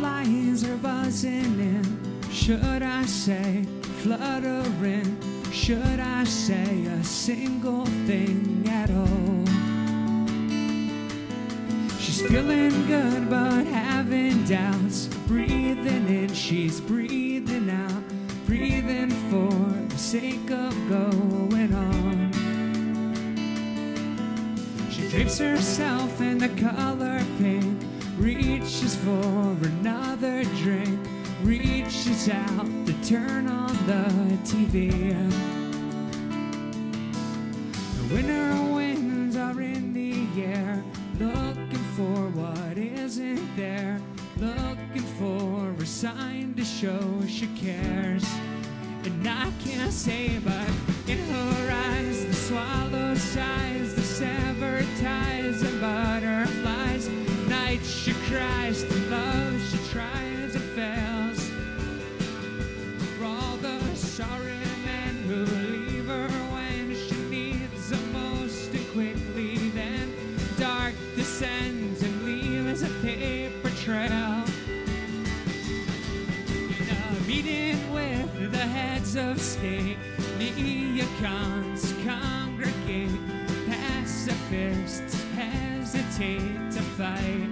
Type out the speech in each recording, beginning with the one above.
Butterflies are buzzing in. Should I say fluttering? Should I say a single thing at all? She's feeling good but having doubts. Breathing in, she's breathing out. Breathing for the sake of going on. She drapes herself in the color pink. Reaches for another drink. Reaches out to turn on the TV. The winter winds are in the air, looking for what isn't there, looking for a sign to show she cares. And I can't say, but Night she cries to love, she tries and fails. For all the sorry men who leave her when she needs them most, and quickly then dark descends and leaves a paper trail. In a meeting with the heads of state, neocons congregate, pacifists hesitate to fight.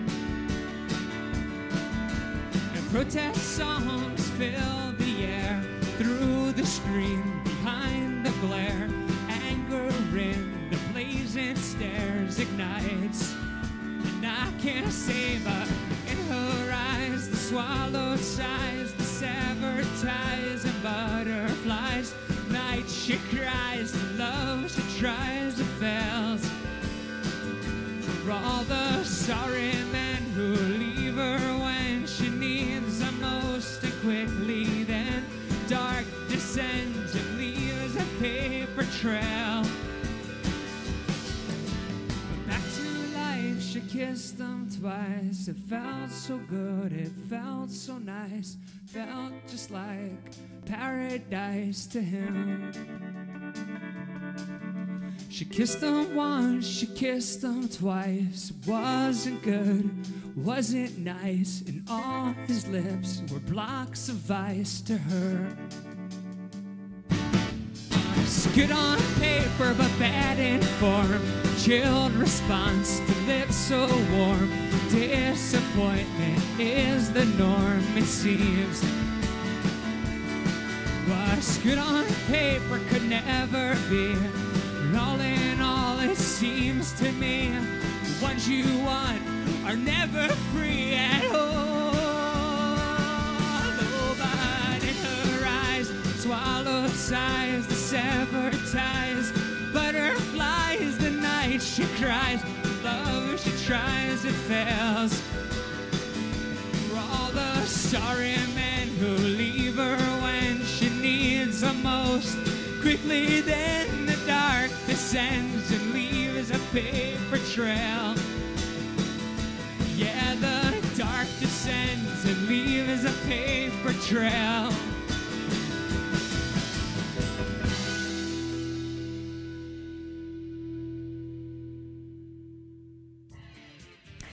And protest songs fill the air through the screen behind the glare. Anger in the blazing stares ignites. And I can't say, but in her eyes, the swallowed sighs, the severed ties, and butterflies. Night she cries, the love she tries and fails. The sorry men who leave her when she needs them most, quickly then dark descends and leaves a paper trail. But back to life, she kissed them twice. It felt so good, it felt so nice. Felt just like paradise to him. She kissed him once, she kissed him twice. Wasn't good, wasn't nice, and all his lips were blocks of ice to her. It's good on paper, but bad in form. Chilled response to lips so warm. Disappointment is the norm, it seems. What's good on paper could never be. And all in all, it seems to me, the ones you want are never free at all. Oh, but in her eyes, swallowed sighs, the severed ties, butterflies, the night she cries, love she tries, it fails. For all the sorry men who leave her when she needs the most. Quickly then the dark descends and leaves a paper trail. Yeah, the dark descends and leaves a paper trail.